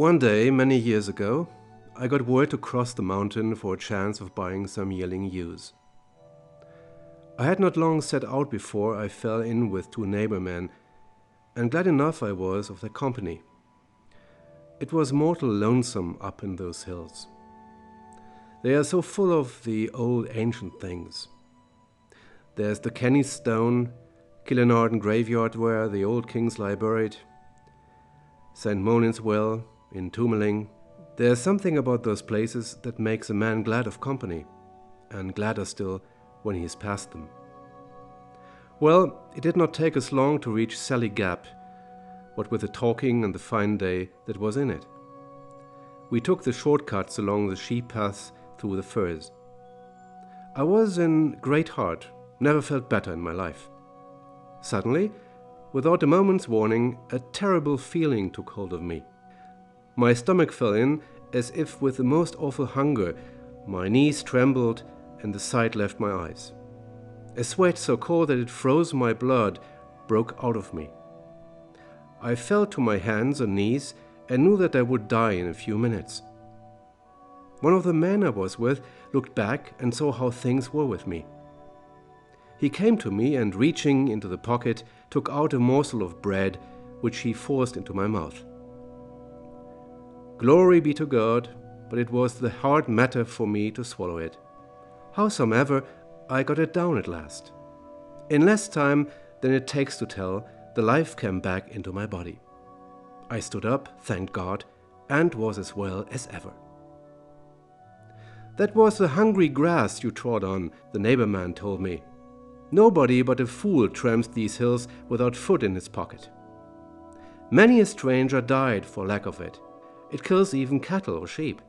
One day, many years ago, I got word to cross the mountain for a chance of buying some yearling ewes. I had not long set out before I fell in with two neighbor men, and glad enough I was of their company. It was mortal lonesome up in those hills. They are so full of the old ancient things. There's the Kenny Stone, Killinarden graveyard where the old kings lie buried, St. Monin's Well in Tumeling. There's something about those places that makes a man glad of company, and gladder still when he has passed them. Well, it did not take us long to reach Sally Gap, what with the talking and the fine day that was in it. We took the shortcuts along the sheep paths through the firs. I was in great heart, never felt better in my life. Suddenly, without a moment's warning, a terrible feeling took hold of me. My stomach fell in as if with the most awful hunger, my knees trembled, and the sight left my eyes. A sweat so cold that it froze my blood broke out of me. I fell to my hands and knees and knew that I would die in a few minutes. One of the men I was with looked back and saw how things were with me. He came to me and, reaching into the pocket, took out a morsel of bread which he forced into my mouth. Glory be to God, but it was the hard matter for me to swallow it. Howsomever, I got it down at last. In less time than it takes to tell, the life came back into my body. I stood up, thanked God, and was as well as ever. That was the hungry grass you trod on, the neighbor man told me. Nobody but a fool tramps these hills without food in his pocket. Many a stranger died for lack of it. It kills even cattle or sheep.